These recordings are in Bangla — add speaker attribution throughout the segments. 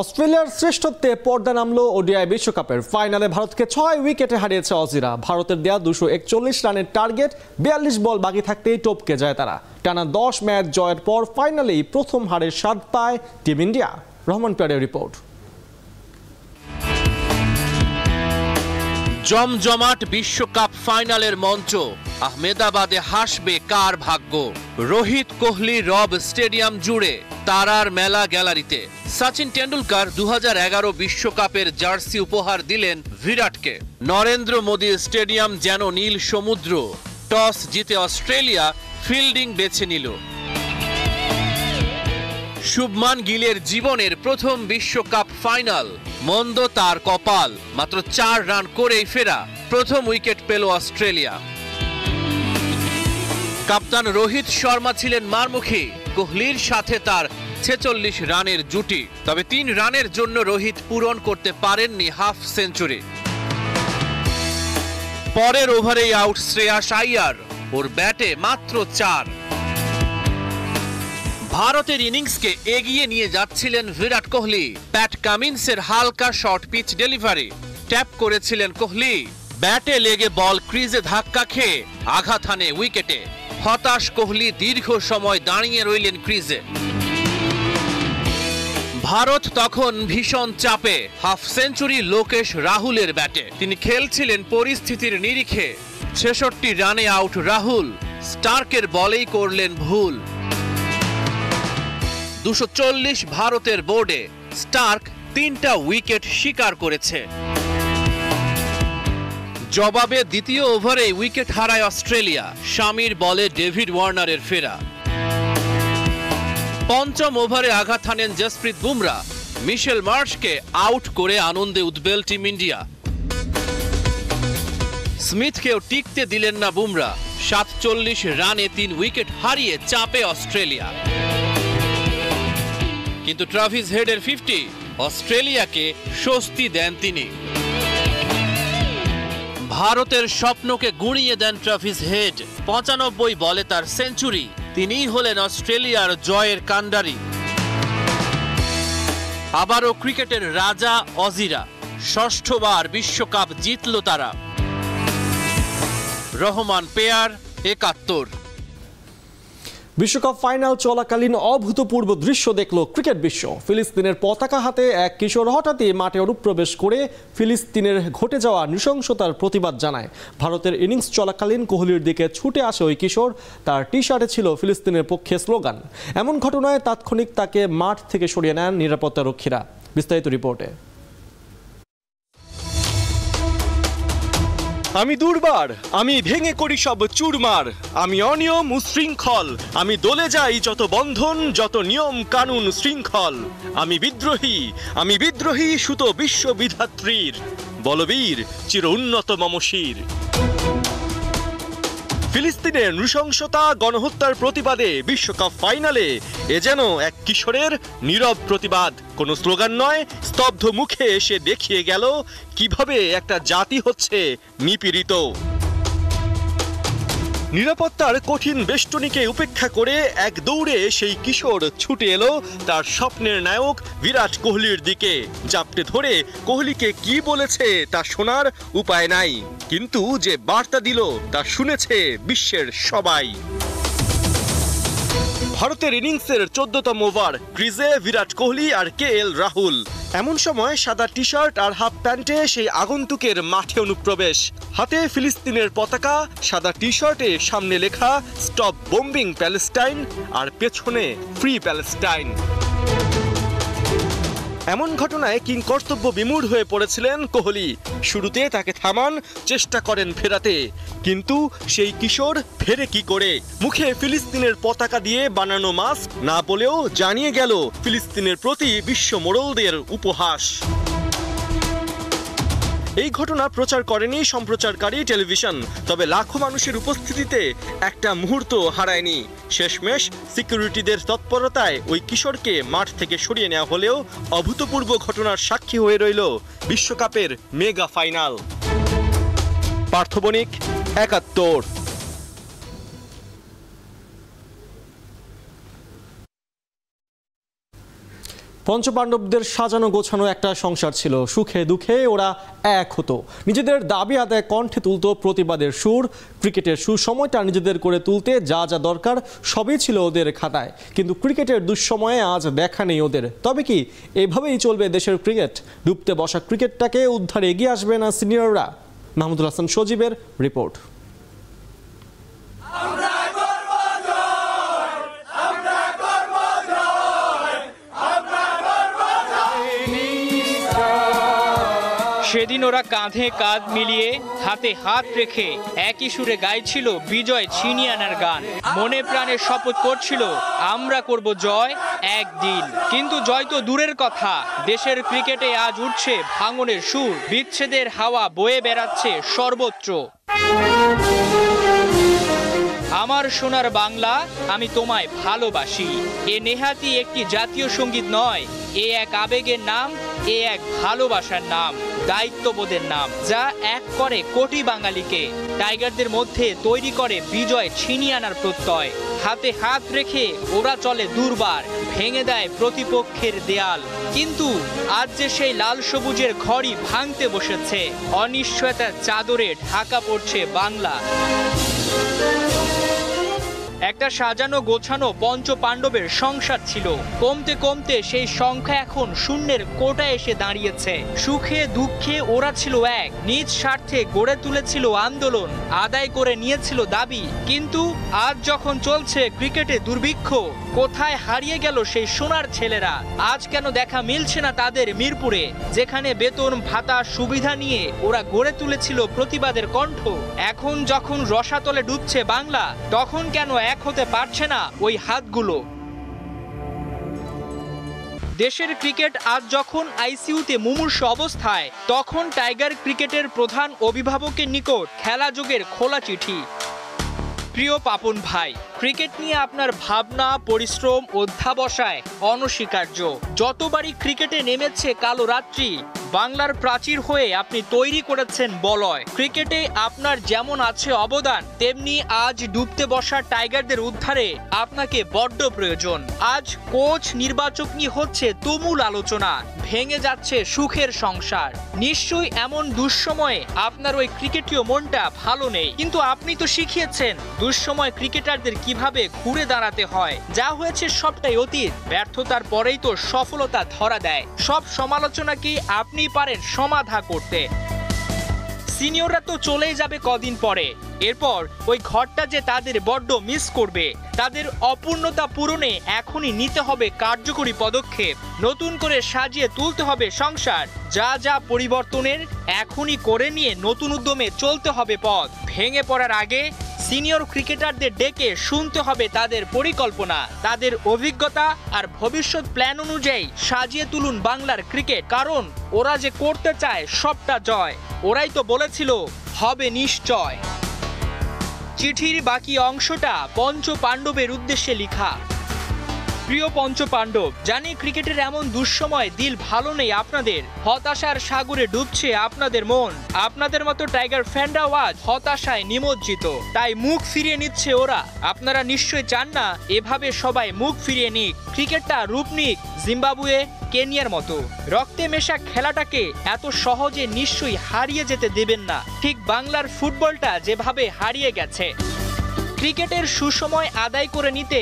Speaker 1: অস্ট্রেলিয়ার শ্রেষ্ঠত্বে পর্দা নামলো ওডিআই বিশ্বকাপের ফাইনালে ভারতকে ছয় উইকেটে হারিয়েছে অজিরা। ভারতের দেয়া দুশো একচল্লিশ রানের টার্গেট, বিয়াল্লিশ বল বাকি থাকতেই টপকে যায় তারা। টানা দশ ম্যাচ জয়ের পর ফাইনালেই প্রথম হারের স্বাদ পায় টিম ইন্ডিয়া। রহমান প্যারের রিপোর্ট।
Speaker 2: জমজমাট বিশ্বকাপ ফাইনালের মঞ্চ। আহমেদাবাদে হাসবে কার ভাগ্য? রোহিত কোহলি রব স্টেডিয়াম জুড়ে তারার মেলা গ্যালারিতে। সচিন টেন্ডুলকার দু বিশ্বকাপের জার্সি উপহার দিলেন বিরাটকে। নরেন্দ্র মোদী স্টেডিয়াম যেন নীল সমুদ্র। টস জিতে অস্ট্রেলিয়া ফিল্ডিং বেছে নিল। শুভমান গিলের জীবনের প্রথম বিশ্বকাপ ফাইনাল। মন্দ তার কপাল, মাত্র চার রান করেই ফেরা প্রথম উইকেট পেল অস্ট্রেলিয়া। কাপ্তান রোহিত শর্মা ছিলেন মারমুখী, কোহলির সাথে তার ছেচল্লিশ রানের জুটি। তবে তিন রানের জন্য রোহিত পূরণ করতে পারেননি হাফ সেঞ্চুরি। পরের ওভারেই আউট শ্রেয়াস আইয়ার, ওর ব্যাটে মাত্র চার। ভারতের ইনিংসকে এগিয়ে নিয়ে যাচ্ছিলেন বিরাট কোহলি। প্যাট কামিন্সের হালকা শর্ট পিচ ডেলিভারি। ট্যাপ করেছিলেন কোহলি। ব্যাটে লেগে বল ক্রিজে ধাক্কা খেয়ে আঘাত হানে উইকেটে। হতাশ কোহলি দীর্ঘ সময় দাঁড়িয়ে রইলেন ক্রিজে। ভারত তখন ভীষণ চাপে। হাফ সেঞ্চুরি লোকেশ রাহুলের ব্যাটে। তিনি খেলছিলেন পরিস্থিতির নিরিখে। ছেষট্টি রানে আউট রাহুল। স্টার্কের বলেই করলেন ভুল। দুশো ভারতের বোর্ডে স্টার্ক তিনটা উইকেট শিকার করেছে। জবাবে দ্বিতীয় ওভারে উইকেট হারায় অস্ট্রেলিয়া, স্বামীর বলে ডেভিড ওয়ার্নারের ফেরা। পঞ্চম ওভারে আঘাত হানেন জসপ্রীত বুমরা, মিশেল মার্শকে আউট করে আনন্দে উদ্বেল টিম ইন্ডিয়া। স্মিথকেও টিকতে দিলেন না বুমরা, সাতচল্লিশ রানে তিন উইকেট হারিয়ে চাপে অস্ট্রেলিয়া। কিন্তু ট্রাভিস হেডের ফিফটি অস্ট্রেলিয়াকে স্বস্তি দেন তিনি। ভারতের স্বপ্নকে গুঁড়িয়ে দেন ট্রাভিস হেড পঁচানব্বই বলে তার সেঞ্চুরি। তিনিই হলেন অস্ট্রেলিয়ার জয়ের কাণ্ডারি। আবারও ক্রিকেটের রাজা অজিরা। ষষ্ঠবার বিশ্বকাপ জিতল তারা। রহমান পেয়ার, একাত্তর।
Speaker 1: বিশ্বকাপ ফাইনাল চলাকালীন অভূতপূর্ব দৃশ্য দেখল ক্রিকেট বিশ্ব। ফিলিস্তিনের পতাকা হাতে এক কিশোর হঠাৎই মাঠে অনুপ্রবেশ করে ফিলিস্তিনের ঘটে যাওয়া নৃশংসতার প্রতিবাদ জানায়। ভারতের ইনিংস চলাকালীন কোহলির দিকে ছুটে আসে ওই কিশোর। তার টি শার্টে ছিল ফিলিস্তিনের পক্ষে স্লোগান। এমন ঘটনায় তাৎক্ষণিক তাকে মাঠ থেকে সরিয়ে নেন নিরাপত্তা রক্ষীরা বিস্তারিত রিপোর্টে।
Speaker 3: আমি দুর্বার, আমি ভেঙে করি সব চুরমার, আমি অনিয়ম উশৃঙ্খল, আমি দলে যাই যত বন্ধন, যত নিয়ম কানুন শৃঙ্খল। আমি বিদ্রোহী আমি বিদ্রোহী সুত বিশ্ববিধাত্রীর বলবীর চির উন্নত মমশির। ফিলিস্তিনের নৃশংসতা, গণহত্যার প্রতিবাদে বিশ্বকাপ ফাইনালে এ যেন এক কিশোরের নীরব প্রতিবাদ। কোনো স্লোগান নয়, স্তব্ধ মুখে এসে দেখিয়ে গেল কীভাবে একটা জাতি হচ্ছে নিপীড়িত। নিরাপত্তার কঠিন বেষ্টনীকে উপেক্ষা করে এক দৌড়ে সেই কিশোর ছুটে এলো তার স্বপ্নের নায়ক বিরাট কোহলির দিকে। জাপটে ধরে কোহলিকে কি বলেছে তা শোনার উপায় নাই। কিন্তু যে বার্তা দিল তা শুনেছে বিশ্বের সবাই। ভারতের ইনিংসের চোদ্দতম ওভার, ক্রিজে বিরাট কোহলি আর কে এল রাহুল। এমন সময় সাদা টি শার্ট আর হাফ প্যান্টে সেই আগন্তুকের মাঠে অনুপ্রবেশ। হাতে ফিলিস্তিনের পতাকা, সাদা টি শার্টে সামনে লেখা, স্টপ বোম্বিং প্যালেস্টাইন আর পেছনে, ফ্রি প্যালেস্টাইন এমন ঘটনায় কিং কর্তব্য বিমূঢ় হয়ে পড়েছিলেন কোহলি। শুরুতে তাকে থামান, চেষ্টা করেন ফেরাতে। কিন্তু সেই কিশোর ফেরে কি করে? মুখে ফিলিস্তিনের পতাকা দিয়ে বানানো মাস্ক না বলেও জানিয়ে গেল ফিলিস্তিনের প্রতি বিশ্ব মোড়লদের উপহাস। এই ঘটনা প্রচার করেনি সম্প্রচারকারী টেলিভিশন, তবে লাখো মানুষের উপস্থিতিতে একটা মুহূর্ত হারায়নি। শেষমেশ সিকিউরিটিদের তৎপরতায় ওই কিশোরকে মাঠ থেকে সরিয়ে নেওয়া হলেও অভূতপূর্ব ঘটনার সাক্ষী হয়ে রইল বিশ্বকাপের মেগা ফাইনাল। পার্থবণিক একাত্তর। পঞ্চপাণ্ডবদের সাজানো গোছানো একটা সংসার ছিল। সুখে দুঃখে ওরা এক হতো। নিজেদের দাবি আদায় কণ্ঠে তুলতো প্রতিবাদের সুর। ক্রিকেটের সুসময়টা নিজেদের করে তুলতে যা যা দরকার সবই ছিল ওদের খাতায়। কিন্তু ক্রিকেটের দুঃসময়ে আজ দেখা নেই ওদের। তবে কি এভাবেই চলবে দেশের ক্রিকেট? ডুবতে বসা ক্রিকেটটাকে উদ্ধারে এগিয়ে আসবে না সিনিয়ররা? মাহমুদুল হাসান সজীবের রিপোর্ট।
Speaker 4: সেদিন ওরা কাঁধে কাঁধ মিলিয়ে হাতে হাত রেখে একই সুরে গাইছিল বিজয় ছিনিয়ে আনার গান। মনে প্রাণে শপথ করছিল, আমরা করব জয় একদিন। কিন্তু জয় তো দূরের কথা। দেশের ক্রিকেটে আজ উঠছে ভাঙনের সুর, বিচ্ছেদের হাওয়া বয়ে বেড়াচ্ছে সর্বত্র। আমার সোনার বাংলা, আমি তোমায় ভালোবাসি। এ নেহাতি একটি জাতীয় সংগীত নয়, এ এক আবেগের নাম, এ এক ভালোবাসার নাম। দায়িত্ববোধের নাম, যা এক করে কোটি বাঙালিকে। টাইগারদের মধ্যে তৈরি করে বিজয় ছিনিয়ে আনার প্রত্যয়। হাতে হাত রেখে ওরা চলে দুর্বার, ভেঙে দেয় প্রতিপক্ষের দেয়াল। কিন্তু আজ যে সেই লাল সবুজের ঘরই ভাঙতে বসেছে, অনিশ্চয়তার চাদরে ঢাকা পড়ছে বাংলা। একটা সাজানো গোছানো পঞ্চ পাণ্ডবের সংসার ছিল। কমতে কমতে সেই সংখ্যা এখন শূন্যের কোটা এসে দাঁড়িয়েছে। সুখে, দুঃখে ওরা ছিল এক। নিজ স্বার্থে গড়ে তুলেছিল আন্দোলন, আদায় করে নিয়েছিল দাবি। কিন্তু আজ যখন চলছে ক্রিকেটে দুর্ভিক্ষ কোথায় হারিয়ে গেল সেই সোনার ছেলেরা? আজ কেন দেখা মিলছে না তাদের মিরপুরে? যেখানে বেতন, ভাতা, সুবিধা নিয়ে ওরা গড়ে তুলেছিল প্রতিবাদের কণ্ঠ। এখন যখন রসাতলে ডুবছে বাংলা, তখন কেন এক হতে পারছে না ওই হাতগুলো? দেশের ক্রিকেট আজ যখন আইসিইউতে মুমূর্ষ অবস্থায়, তখন টাইগার ক্রিকেটের প্রধান অভিভাবকের নিকট খেলা যোগের খোলা চিঠি। প্রিয় পাপন ভাই, ক্রিকেট নিয়ে আপনার ভাবনা, পরিশ্রম, অধ্যাবসায়, অনস্বীকার্য। যতবারই ক্রিকেটে নেমেছে কালো রাত্রি বাংলার প্রাচীর হয়ে আপনি তৈরি করেছেন বলয়। ক্রিকেটে আপনার যেমন আছে অবদান, তেমনি আজ ডুবতে বসা টাইগারদের উদ্ধারে আপনাকে বড্ড প্রয়োজন। আজ কোচ নির্বাচক নিয়ে হচ্ছে তুমুল আলোচনা, ভেঙে যাচ্ছে সুখের সংসার। নিশ্চয়ই এমন দুঃসময়ে আপনার ওই ক্রিকেটীয় মনটা ভালো নেই। কিন্তু আপনি তো শিখিয়েছেন দুঃসময় ক্রিকেটারদের কীভাবে ঘুরে দাঁড়াতে হয়। যা হয়েছে সবটাই অতীত, ব্যর্থতার পরেই তো সফলতা ধরা দেয়। সব সমালোচনাকে আপনি পারেন সমাধা করতে। সিনিয়ররা তো চলেই যাবে কদিন পরে। এরপর ওই ঘরটা যে তাদের বড্ড মিস করবে, তাদের অপূর্ণতা পূরণে এখনই নিতে হবে কার্যকরী পদক্ষেপ। নতুন করে সাজিয়ে তুলতে হবে সংসার। যা যা পরিবর্তনের এখনই করে নিয়ে নতুন উদ্যমে চলতে হবে পথ। ভেঙে পড়ার আগে সিনিয়র ক্রিকেটারদের ডেকে শুনতে হবে তাদের পরিকল্পনা, তাদের অভিজ্ঞতা আর ভবিষ্যৎ প্ল্যান অনুযায়ী সাজিয়ে তুলুন বাংলার ক্রিকেট। কারণ ওরা যে করতে চায় সবটা জয়। ওরাই তো বলেছিল, হবে নিশ্চয়। চিঠির বাকি অংশটা পঞ্চ পাণ্ডবের উদ্দেশ্যে লেখা। প্রিয় পঞ্চ পাণ্ডব জানি ক্রিকেটের এমন দুঃসময় দিল ভালো নেই আপনাদের। হতাশার সাগরে ডুবছে আপনাদের মন। আপনাদের মতো টাইগার ফ্যানরাও আজ হতাশায় নিমজ্জিত। তাই মুখ ফিরিয়ে নিচ্ছে ওরা। আপনারা নিশ্চয় চান না, এভাবে সবাই মুখ ফিরিয়ে নিক। ক্রিকেটটা রূপ নিক জিম্বাবুয়ে, কেনিয়ার মতো। রক্তে মেশা খেলাটাকে এত সহজে নিশ্চয়ই হারিয়ে যেতে দেবেন না। ঠিক বাংলার ফুটবলটা যেভাবে হারিয়ে গেছে। ক্রিকেটের সুসময় আদায় করে নিতে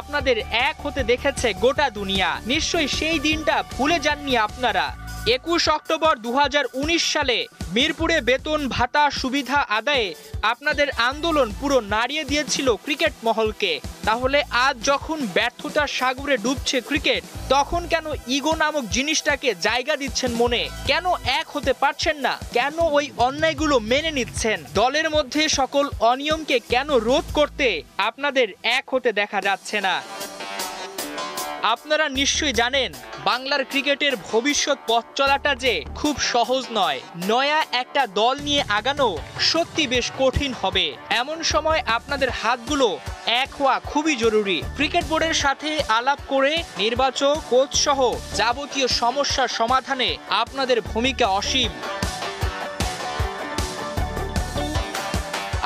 Speaker 4: আপনাদের এক হতে দেখেছে গোটা দুনিয়া। নিশ্চয়ই সেই দিনটা ভুলে যাননি আপনারা। একুশ অক্টোবর দু হাজার উনিশ সালে মিরপুরে বেতন, ভাতা, সুবিধা আদায়ে আপনাদের আন্দোলন পুরো নাড়িয়ে দিয়েছিল ক্রিকেট মহলকে। তাহলে আজ যখন ব্যর্থতার সাগরে ডুবছে ক্রিকেট, তখন কেন ইগো নামক জিনিসটাকে জায়গা দিচ্ছেন মনে? কেন এক হতে পারছেন না? কেন ওই অন্যায়গুলো মেনে নিচ্ছেন? দলের মধ্যে সকল অনিয়মকে কেন রোধ করতে আপনাদের এক হতে দেখা যাচ্ছে না? আপনারা নিশ্চয়ই জানেন, বাংলার ক্রিকেটের ভবিষ্যৎ পথ চলাটা যে খুব সহজ নয়। নয়া একটা দল নিয়ে আগানো সত্যি বেশ কঠিন হবে। এমন সময় আপনাদের হাতগুলো এক হওয়া খুবই জরুরি। ক্রিকেট বোর্ডের সাথে আলাপ করে নির্বাচক, কোচ সহ যাবতীয় সমস্যার সমাধানে আপনাদের ভূমিকা অসীম।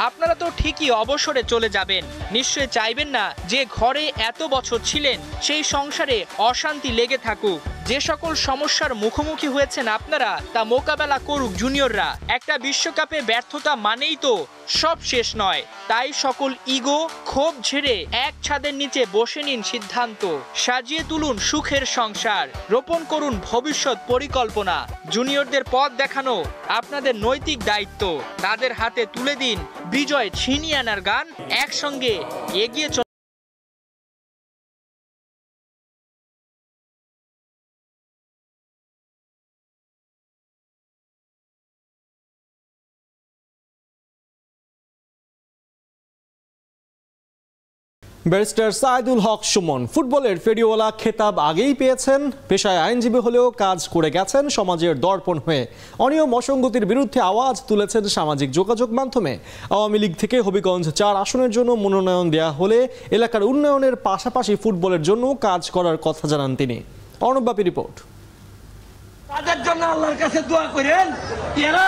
Speaker 4: আপনারা তো ঠিকই অবসরে চলে যাবেন। নিশ্চয় চাইবেন না যে ঘরে এত বছর ছিলেন, সেই সংসারে অশান্তি লেগে থাকুক। যে সকল সমস্যার মুখোমুখি হয়েছেন আপনারা, তা মোকাবেলা করুক জুনিয়ররা। একটা বিশ্বকাপে ব্যর্থতা মানেই তো সব শেষ নয়। তাই সকল ইগো, ক্ষোভ ঝেড়ে এক ছাদের নিচে বসে নিন সিদ্ধান্ত। সাজিয়ে তুলুন সুখের সংসার। রোপণ করুন ভবিষ্যৎ পরিকল্পনা। জুনিয়রদের পথ দেখানো আপনাদের নৈতিক দায়িত্ব। তাদের হাতে তুলে দিন বিজয় ছিনিয়ে আনার গান। একসঙ্গে এগিয়ে
Speaker 3: ব্যারিস্টার সাইদুল হক সুমন, ফুটবলের ফেরিওয়ালা খেতাব আগেই পেয়েছেন। পেশায় আইনজীবী হলেও কাজ করে গেছেন সমাজের দর্পণ হয়ে। অনিয়ম অসঙ্গতির বিরুদ্ধে আওয়াজ তুলেছেন সামাজিক যোগাযোগ মাধ্যমে। আওয়ামী লীগ থেকে হবিগঞ্জ চার আসনের জন্য মনোনয়ন দেওয়া হলে এলাকার উন্নয়নের পাশাপাশি ফুটবলের জন্য কাজ করার কথা জানান তিনি। অর্ণব্যাপী রিপোর্ট।
Speaker 5: তাদের জন্য আল্লাহর কাছে দোয়া করেন, এরা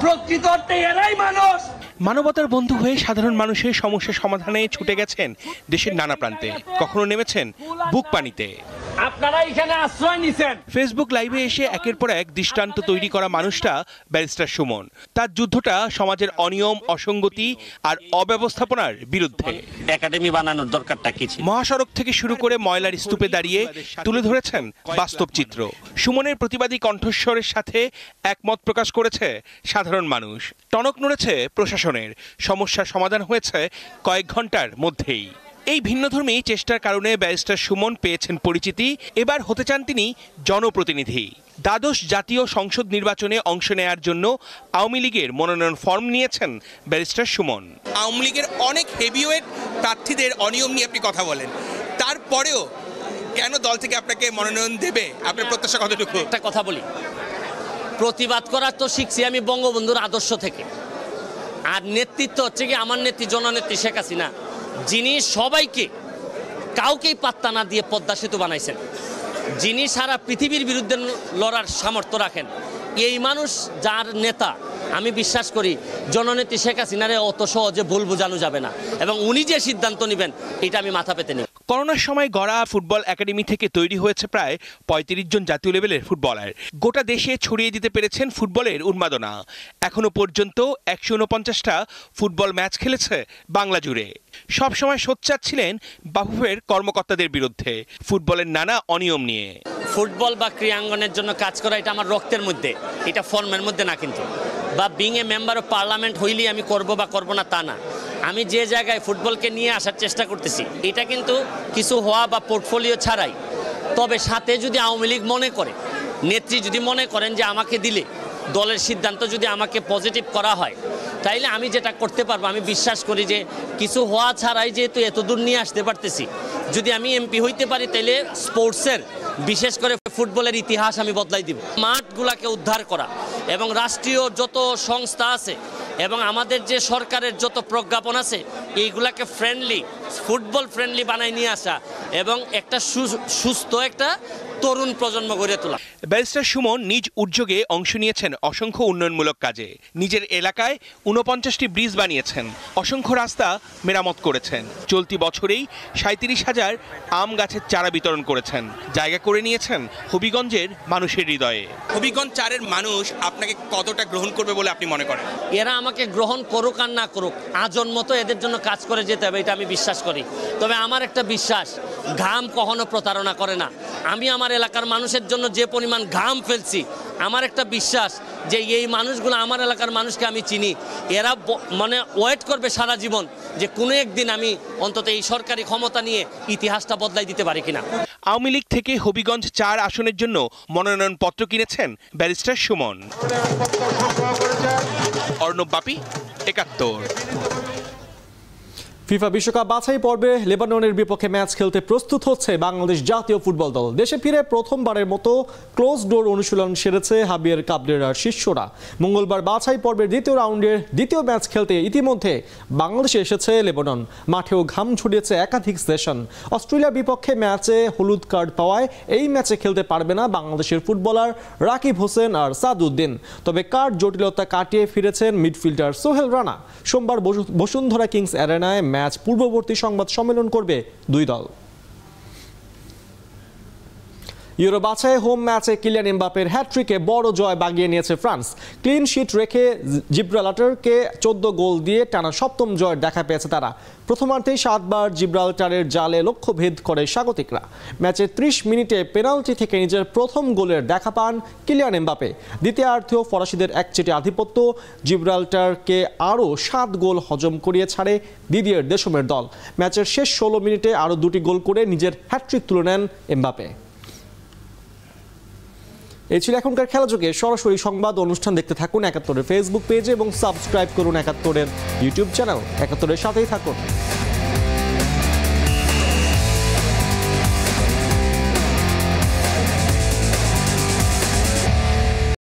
Speaker 5: প্রকৃত এরাই মানুষ।
Speaker 6: মানবতার বন্ধু হয়ে সাধারণ মানুষের সমস্যা সমাধানে ছুটে গেছেন দেশের নানা প্রান্তে। কখনো নেমেছেন বুক পানিতে।
Speaker 5: আপনারা এখানে আশ্রয় নিছেন।
Speaker 6: ফেসবুক লাইভে এসে একের পর এক দৃষ্টান্ত তৈরি করা মানুষটা ব্যারিস্টার সুমন। তার যুদ্ধটা সমাজের অনিয়ম অসঙ্গতি আর অব্যবস্থাপনার বিরুদ্ধে।
Speaker 7: একাডেমি বানানোর দরকারটা কি
Speaker 6: মহাসড়ক থেকে শুরু করে ময়লার স্তূপে দাঁড়িয়ে তুলে ধরেছেন বাস্তব চিত্র। সুমনের প্রতিবাদী কণ্ঠস্বরের সাথে একমত প্রকাশ করেছে সাধারণ মানুষ। টনক নড়েছে প্রশাসনের। সমস্যার সমাধান হয়েছে কয়েক ঘণ্টার মধ্যেই। এই ভিন্নধর্মী চেষ্টার কারণে ব্যারিস্টার সুমন পেয়েছেন পরিচিতি। এবার হতে চান তিনি জনপ্রতিনিধি। দ্বাদশ জাতীয় সংসদ নির্বাচনে অংশ নেয়ার জন্য আওয়ামী লীগের মনোনয়ন ফর্ম নিয়েছেন ব্যারিস্টার সুমন।
Speaker 8: আওয়ামী লীগের অনেক হেভিওয়েট প্রার্থীদের অনিয়ম নিয়ে আপনি কথা বলেন। তারপরেও কেন দল থেকে আপনাকে মনোনয়ন দেবে? আপনার প্রত্যাশা কতটুকু?
Speaker 7: একটা কথা বলি। প্রতিবাদ করার তো শিখছি আমি বঙ্গবন্ধুর আদর্শ থেকে। আর নেতৃত্ব হচ্ছে কি আমার নেত্রী জননেত্রী শেখ হাসিনা। যিনি সবাইকে কাউকেই পাত্তা না দিয়ে পদ্মা সেতু বানাইছেন, যিনি সারা পৃথিবীর বিরুদ্ধে লড়ার সামর্থ্য রাখেন, এই মানুষ যার নেতা, আমি বিশ্বাস করি জননেত্রী শেখ হাসিনারে অত সহজে ভুল বোঝানো যাবে না। এবং উনি যে সিদ্ধান্ত নেবেন, এটা আমি মাথা পেতে নিই।
Speaker 6: করোনার সময় গড়া ফুটবল একাডেমি থেকে তৈরি হয়েছে প্রায় পঁয়ত্রিশ জন জাতীয় লেভেলের ফুটবলার। গোটা দেশে ছড়িয়ে দিতে পেরেছেন ফুটবলের উন্মাদনা। এখনও পর্যন্ত একশো উনপঞ্চাশটা ফুটবল ম্যাচ খেলেছে বাংলা জুড়ে। সবসময় সোচ্চার ছিলেন বাফুফের কর্মকর্তাদের বিরুদ্ধে। ফুটবলের নানা অনিয়ম নিয়ে।
Speaker 7: ফুটবল বা ক্রীড়াঙ্গনের জন্য কাজ করা এটা আমার রক্তের মধ্যে, এটা ফর্মের মধ্যে না কিন্তু। বা being a member of parliament হইলেই আমি করব বা করব না তা না। আমি যে জায়গায় ফুটবলকে নিয়ে আসার চেষ্টা করতেছি, এটা কিন্তু কিছু হওয়া বা পোর্টফোলিও ছাড়াই। তবে সাথে যদি আওয়ামী লীগ মনে করে, নেত্রী যদি মনে করেন যে আমাকে দিলে, দলের সিদ্ধান্ত যদি আমাকে পজিটিভ করা হয়, তাইলে আমি যেটা করতে পারব, আমি বিশ্বাস করি যে কিছু হওয়া ছাড়াই যেহেতু এত দূর নিয়ে আসতে পারতেছি, যদি আমি এমপি হইতে পারি, তাইলে স্পোর্টসের বিশেষ করে ফুটবলের ইতিহাস আমি বদলাই দিব। মাঠগুলাকে উদ্ধার করা এবং রাষ্ট্রীয় যত সংস্থা আছে এবং আমাদের যে সরকারের যত প্রজ্ঞাপন আছে, এইগুলাকে ফ্রেন্ডলি ফুটবল ফ্রেন্ডলি বানায় নিয়ে আসা এবং একটা সুস্থ একটা তরুণ প্রজন্ম গড়ে তোলা।
Speaker 6: ব্যারিস্টার সুমন নিজ উদ্যোগে অংশ নিয়েছেন অসংখ্য উন্নয়নমূলক কাজে। নিজের এলাকায় উনপঞ্চাশটি ব্রিজ বানিয়েছেন অসংখ্য রাস্তা মেরামত করেছেন। চলতি বছরেই সাঁত্রিশ হাজার আম গাছের চারা বিতরণ করেছেন। জায়গা করে নিয়েছেন হবিগঞ্জের মানুষের হৃদয়ে।
Speaker 8: হবিগঞ্জ চারের মানুষ আপনাকে কতটা গ্রহণ করবে বলে আপনি মনে করেন?
Speaker 7: এরা আমাকে গ্রহণ করুক আর না করুক আজন্ম তো এদের জন্য কাজ করে যেতে হবে এটা আমি বিশ্বাস করি। তবে আমার একটা বিশ্বাস ঘাম কখনো প্রতারণা করে না। আমি আমার এলাকার মানুষের জন্য যে পরিমাণ ঘাম ফেলছি। আমার একটা বিশ্বাস যে এই মানুষগুলো আমার এলাকার মানুষকে আমি চিনি। এরা মানে ওয়েট করবে সারা জীবন যে কোনো একদিন আমি অন্তত এই সরকারি ক্ষমতা নিয়ে ইতিহাসটা বদলাই দিতে পারি কিনা।
Speaker 6: আওয়ামী লীগ থেকে হবিগঞ্জ চার আসনের জন্য মনোনয়নপত্র কিনেছেন ব্যারিস্টার সুমন। অর্ণব বাপি, একাত্তর।
Speaker 3: ফিফা বিশ্বকাপ বাছাই পর্বে লেবাননের বিপক্ষে ম্যাচ খেলতে প্রস্তুত হচ্ছে বাংলাদেশ জাতীয় ফুটবল দল। দেশে ফিরে প্রথমবারের মতো ক্লোজ ডোর অনুশীলন সেরেছে হাবিয়ার কাবরেরার শিষ্যরা। মঙ্গলবার বাছাই পর্বের দ্বিতীয় রাউন্ডের দ্বিতীয় ম্যাচ খেলতে ইতিমধ্যে বাংলাদেশে এসেছে লেবানন। মাঠেও ঘাম ছড়িয়েছে একাধিক সেশন। অস্ট্রেলিয়ার বিপক্ষে ম্যাচে হলুদ কার্ড পাওয়ায় এই ম্যাচে খেলতে পারবে না বাংলাদেশের ফুটবলার রাকিব হোসেন আর সাদউদ্দিন। তবে কার্ড জটিলতা কাটিয়ে ফিরেছেন মিডফিল্ডার সোহেল রানা। সোমবার বসু- বসুন্ধরা কিংস অ্যারেনায় ম্যাচ পূর্ববর্তী সংবাদ সম্মেলন করবে দুই দল। ইউরো বাছাই হোম ম্যাচে কিলিয়ান এমবাপের হ্যাট্রিকে বড় জয় বাগিয়ে নিয়েছে ফ্রান্স। ক্লিন শিট রেখে জিব্রালাটারকে চোদ্দ গোল দিয়ে টানা সপ্তম জয়ের দেখা পেয়েছে তারা। প্রথমার্ধেই সাতবার জিব্রাল্টারের জালে লক্ষ্যভেদ করে স্বাগতিকরা। ম্যাচে ত্রিশ মিনিটে পেনাল্টি থেকে নিজের প্রথম গোলের দেখা পান কিলিয়ান এমবাপে দ্বিতীয়ার্ধেও ফরাসিদের একচেটে আধিপত্য, জিব্রাল্টারকে আরও সাত গোল হজম করিয়ে ছাড়ে দিদিয়ের দেশমের দল। ম্যাচের শেষ ষোলো মিনিটে আরও দুটি গোল করে নিজের হ্যাট্রিক তুলে নেন এমবাপে এই ছিল এখনকার খেলাযোগে সরাসরি সংবাদ অনুষ্ঠান দেখতে থাকুন একাত্তরের ফেসবুক পেজে এবং সাবস্ক্রাইব করুন একাত্তরের ইউটিউব চ্যানেল একাত্তরের সাথেই থাকুন।